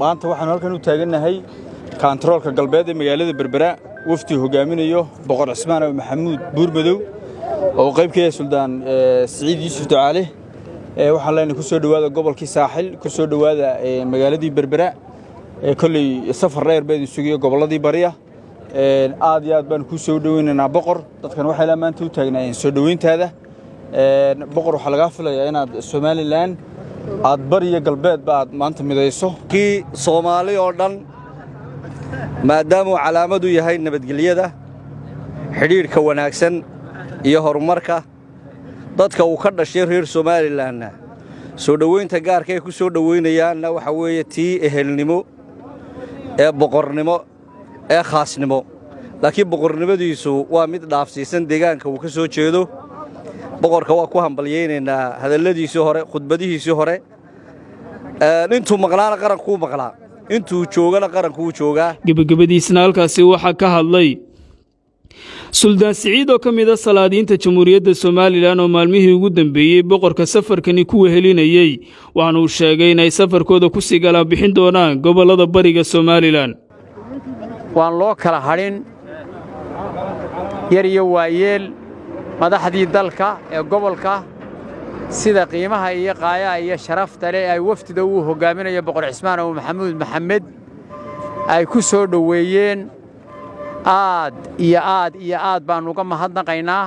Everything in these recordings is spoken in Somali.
maanta waxaanu halkan u taagannahay kaantaroolka galbeed ee magaalada berbera wafdi hogaaminayo boqor cismaan maxamuud buurmadow oo qayb ka yahay suldaan siciid yuusuf ducaale. Waxaan leenahay ku soo gobolkii saaxil ku soo dhowaada magaaladii berbera. Kolley safar dheer baa idin gobolladii bariya aad iyo aad baan kuu soo dhoweynaynaa boqor. Dadkan waxay la maanta u taagnaayeen soo dhoweyntaada. Boqor waxaa lagaa filayaa inaad somalilan aad bariyo galbeedba aad maanta midayso. Kii soomaali oo dhan maadaamuu calaamadu yahay nabadgelyada xidhiidhka wanaagsan iyo horumarka dadka uu ka dhashay reer somalilanna soo dhoweynta gaarka ay ku soo dhoweynayaanna waxa weeye tii ehelnimo ee boqornimo ee khaasnimo. Laakiin boqornimadiisu waa mid dhaafsiisan deegaanka uu ka soo jeedo boqorka waa ku hambalyaynaynaa hadalladiisii hore khudbadihiisii hore. Intuu maqlaana qarankuu maqlaa intuu joogana qarankuu joogaa. Gebagabadiisna halkaasi waxaa ka hadlay suldaan siciid oo ka mid a salaadiinta jamhuuriyadda somalilan oo maalmihii ugu dambeeyey boqorka safarkani ku wehelinayey waxaana uu sheegay inay safarkooda ku sii galaan bixin doonaan gobollada bariga somalilan waan loo kala hadhin yar iyo waayeel madaxdii dalka ee gobolka sida qiimaha iyo qaayaha iyo sharafta leh ay wafdida uu hoggaaminayo boqor cismaan ow maxamuud maxamed ay ku soo dhoweeyeen. Aad iyo aad iyo aad baannu uga mahadnaqaynaa.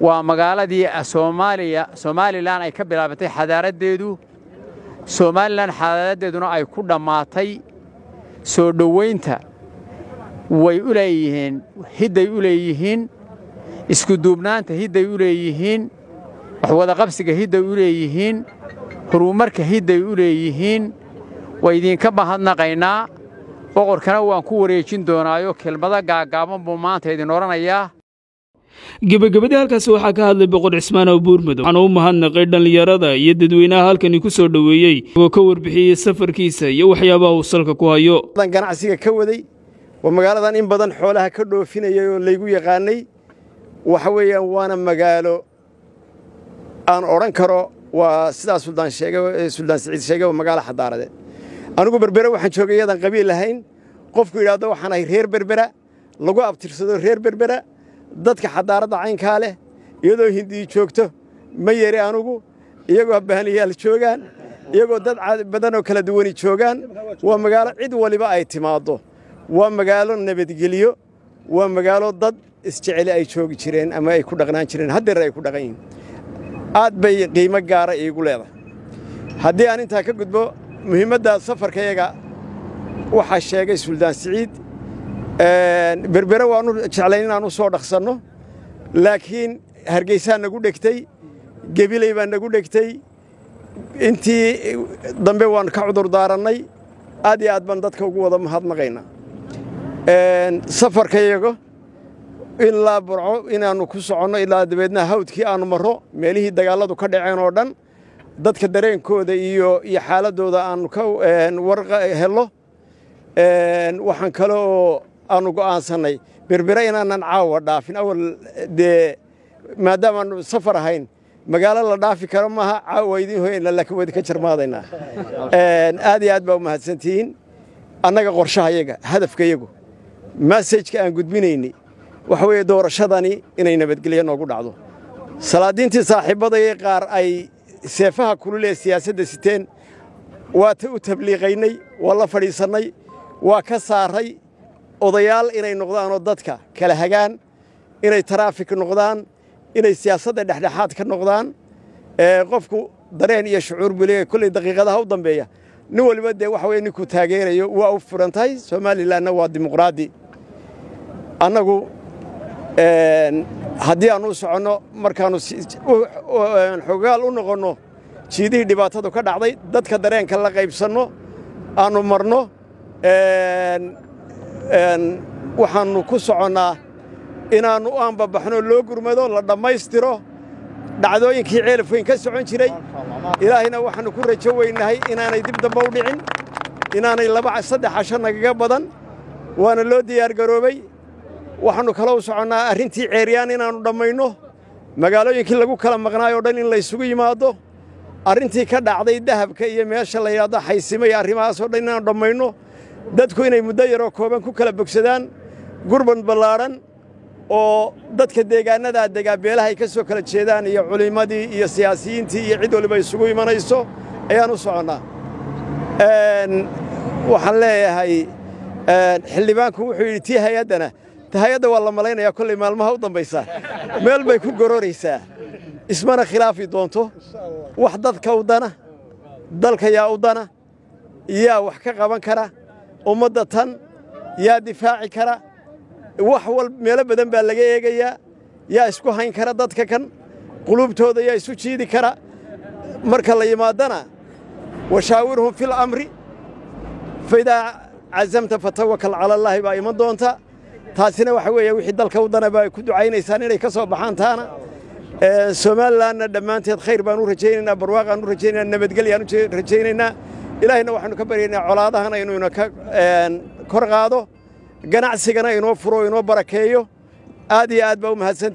Waa magaaladii soomaaliya somalilan ay ka bilaabatay xadaaraddeedu somalilan xadaaraddeeduna ay ku dhammaatay. Soo dhowaynta way u leeyihiin hidday u leeyihiin iskuduubnaanta hidday u leeyihiin waxwadaqabsiga hidday u leeyihiin horumarka hidday u leeyihiin way idinka mahadnaqaynaa. Boqorkana waan ku wareejin doonaayo kelmado gaagaaban buu maanta idin odhanayaa gebagabadii halkaasi waxaa ka hadlay boqor cismaan oo buurmadow waxaana u mahadnaqay dhallinyarada iyo dadweynaha halkani ku soo dhoweeyey oo ka warbixiyey safarkiisa iyo waxyaabaha uu salka ku hayo. Ganacsiga ka waday waa magaaladan in badan xoolaha ka dhoofinayay oo laygu yaqaanay waxa weeyaan waana magaalo aan odhan karo. Waa sidaa suldaan sheegay suldaan siciid sheegay magaalo xadaaradeed anigu berbera waxaan joogay iyadaan qabiil lahayn. Qofku yidhaahdo waxaan ahay reer berbera. Lagu abtirsado reer berbera. Dadka xadaaradda caynkaa leh iyadoo hindiyi joogto ma yeri anugu. Iyagoo bahaniyaal joogaan. Iyagoo dad badanoo kala duwani joogaan. Waa magaalo cid waliba ay timaaddo. Waa magaalo nabadgelyo. Waa magaalo dad isjeceli ay joogi jireen ama ay ku dhaqnaan jireen haddeer ay ku dhaqan yihiin aad bay qiimo gaara iigu leedahay. Haddii aan intaa ka gudbo muhiimadda safarkayaga waxaa sheegay suldaan siciid berbere waannu jeclayn inaan u soo dhaqsanno laakiin hargeysaa nagu dhegtay gebiley baa nagu dhegtay intii dambe waan ka cudur daarannay aad iyo aad baan dadka ugu wada mahadnaqaynaa safarkayago ilaa burco inaannu ku soconno ilaa dabeedna hawdkii aannu marro meelihii dagaalladu ka dhaceen oo dhan dadka dareenkooda iyo iyo xaaladdooda aannu ka war hello waxaan kale oo aannu go'aansannay berbere inaanan caawa dhaafin. Awal dee maadaamaannu safar ahayn magaalo la dhaafi karo maaha caawa idiin hoyayna laakiin waa idinka jarmaadaynaa aad iyo aad baa u mahadsantihiin annaga qorshahayaga hadafkayagu masajka aan gudbinaynay waxa weeye doorashadani inay nabadgelyo noogu dhacdo. Salaadiintii saaxiibbadayay qaar ay seefaha kulul ee siyaasadda siteen waa ta u tabliiqaynay waa la fadhiisannay waa ka saaray odayaal inay noqdaanoo dadka kala hagaan inay taraafik noqdaan inay siyaasadda dhexdhexaad ka noqdaan. Qofku dareen iyo shucuur buu leeyahay. Kolley daqiiqadaha u dambeeya. Nin waliba dee waxa weye ninkuu taageerayo waa u furan tahay. Somalilanna waa dimuqraadi. Annagu haddii aannu soconno markaannu xogaal u noqonno jiidihii dhibaatadu ka dhacday dadka dareenka la qaybsanno aannu marno waxaannu ku soconnaa inaannu u aanbabaxno loo gurmado la dhammaystiro dhacdooyinkii ceelaf weyn ka socon jiray. Ilaahayna waxaannu ku rajo weynahay inaanay dib dambe u dhicin inaanay laba saddex casho nagaga badan waana loo diyaargaroobay waxaannu kala u soconnaa arrintii ceeryaan inaannu dhammayno. Magaalooyinkii lagu kala maqnaayoo dhan in laysugu yimaaddo arrintii ka dhacday dahabka iyo meesha la yidhaahdo xaysimo iyo arrimahaasoo dhan inaanu dhammayno. Dadku inay muddo yaroo kooban ku kala bogsadaan gurban ballaadhan oo dadka deegaannadaa degaa beelaha ay ka soo kala jeedaan iyo culimmadii iyo siyaasiyiintii iyo cid waliba isugu imanayso ayaan u soconnaa. Waxaan leeyahay xildhibaanku wuxuu yidhi tii hay'addana ta hay'adda waa la malaynayaa kollay maalmaha u dambaysa. Meel bay ku gororaysaa ismana khilaafi doonto. Wax dadka u dana dalka yaa u dana yaa wax ka qaban kara ummadda tan yaa difaaci kara. Wax wal meelo badan baa laga eegayaa. Yaa isku hayn kara dadka kan qulubtooda yaa isu jiidi kara. Marka la yimaadana washaawirhum fi lamri faidaa cazamta fatawakal cala allaahi baa iman doonta taasina waxa weeye wixii dalka u dana baa ku ducaynaysaan inay ka soo baxaan taana. Somalilanna dhammaanteed khayr baan u rajaynaynaa barwaaqaan u rajaynaynaa nabadgelyaan u rajaynaynaa. Ilaahayna waxaanu ka baryaynaa colaadahana inuuna ka kor qaado ganacsigana inoo furo inoo barakeeyo. Aad iyo aad baa u mahadsantii